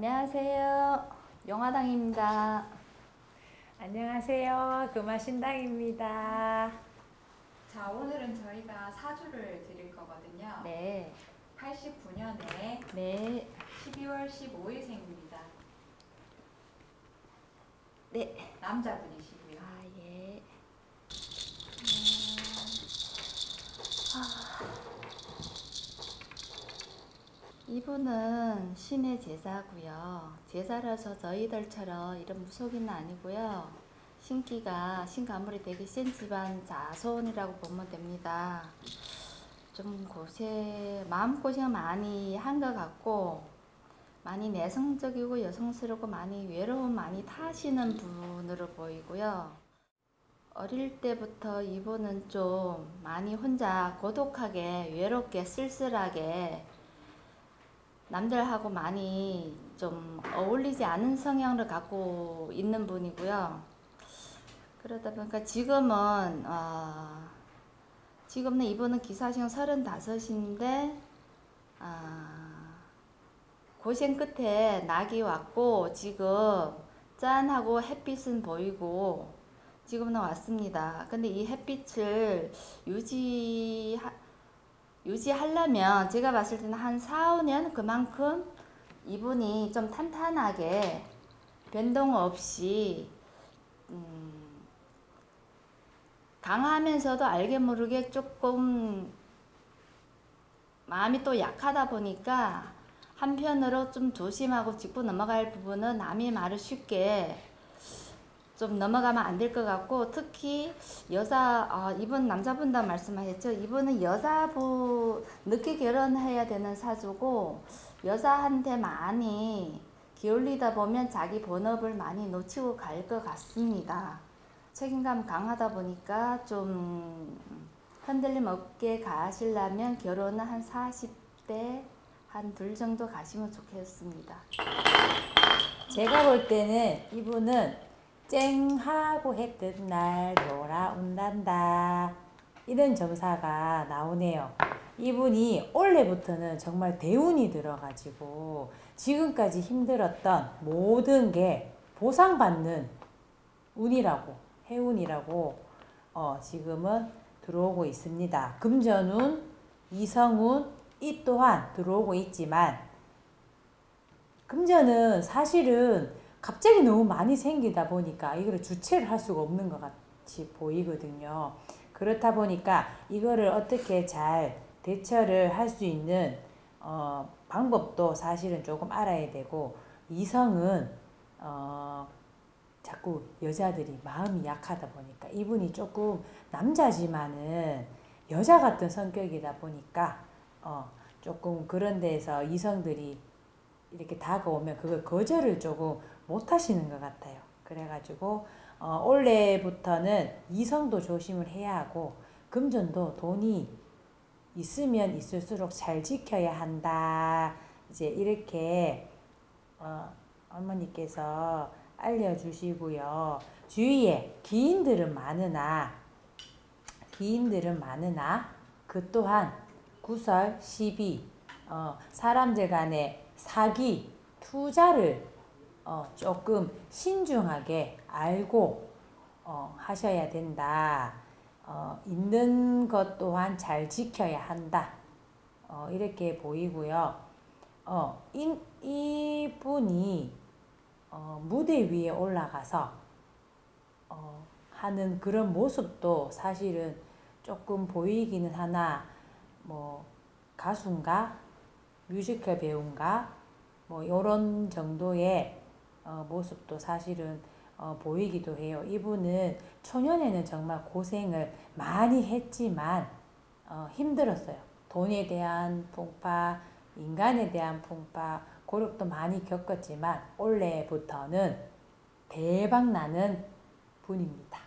안녕하세요. 영화당입니다. 안녕하세요. 금화신당입니다. 자, 오늘은 저희가 사주를 드릴 거거든요. 네, 89년에 네, 12월 15일생입니다. 네. 남자분이시고요. 아, 예. 이분은 신의 제자고요. 제자라서 저희들처럼 이런 무속인은 아니고요. 신기가 신가물이 되게 센 집안 자손이라고 보면 됩니다. 좀 고생 마음 고생 많이 한 것 같고 많이 내성적이고 여성스럽고 많이 외로움 많이 타시는 분으로 보이고요. 어릴 때부터 이분은 좀 많이 혼자 고독하게 외롭게 쓸쓸하게 남들하고 많이 좀 어울리지 않은 성향을 갖고 있는 분이고요. 그러다 보니까 지금은 어, 지금은 이분은 기사시험 35인데 아, 고생 끝에 낙이 왔고 지금 짠하고 햇빛은 보이고 지금은 왔습니다. 근데 이 햇빛을 유지 유지하려면 제가 봤을 때는 한 4, 5년 그만큼 이분이 좀 탄탄하게 변동 없이 음, 강하면서도 알게 모르게 조금 마음이 또 약하다 보니까 한편으로 좀 조심하고 짚고 넘어갈 부분은 남의 말을 쉽게 좀 넘어가면 안 될 것 같고 특히 여자 아, 이분 남자분다 말씀하셨죠. 이분은 여자분 늦게 결혼해야 되는 사주고 여자한테 많이 기울이다 보면 자기 본업을 많이 놓치고 갈 것 같습니다. 책임감 강하다 보니까 좀 흔들림 없게 가시려면 결혼은 한 40대 한 둘 정도 가시면 좋겠습니다. 제가 볼 때는 이분은 쨍 하고 해 뜬 날 돌아온단다. 이런 점사가 나오네요. 이분이 올해부터는 정말 대운이 들어가지고 지금까지 힘들었던 모든 게 보상받는 운이라고 해운이라고 어, 지금은 들어오고 있습니다. 금전운, 이성운 이 또한 들어오고 있지만 금전은 사실은 갑자기 너무 많이 생기다 보니까 이거를 주체를 할 수가 없는 것 같이 보이거든요. 그렇다 보니까 이거를 어떻게 잘 대처를 할 수 있는 어, 방법도 사실은 조금 알아야 되고 이성은 어, 자꾸 여자들이 마음이 약하다 보니까 이분이 조금 남자지만은 여자 같은 성격이다 보니까 어, 조금 그런 데서 이성들이 이렇게 다가오면 그걸 거절을 조금 못 하시는 것 같아요. 그래가지고 어, 올해부터는 이성도 조심을 해야 하고 금전도 돈이 있으면 있을수록 잘 지켜야 한다. 이제 이렇게 어, 어머니께서 알려주시고요. 주위에 기인들은 많으나 기인들은 많으나 그 또한 구설, 시비, 어, 사람들 간의 사기, 투자를 어, 조금 신중하게 알고 어, 하셔야 된다. 어, 있는 것 또한 잘 지켜야 한다. 어, 이렇게 보이고요. 어, 이, 이분이 어, 무대 위에 올라가서 어, 하는 그런 모습도 사실은 조금 보이기는 하나 뭐 가수인가 뮤지컬 배우인가 뭐 이런 정도의 어, 모습도 사실은 어, 보이기도 해요. 이분은 초년에는 정말 고생을 많이 했지만 어, 힘들었어요. 돈에 대한 풍파, 인간에 대한 풍파, 고력도 많이 겪었지만 올해부터는 대박 나는 분입니다.